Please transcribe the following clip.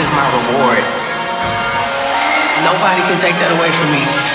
is my reward. Nobody can take that away from me.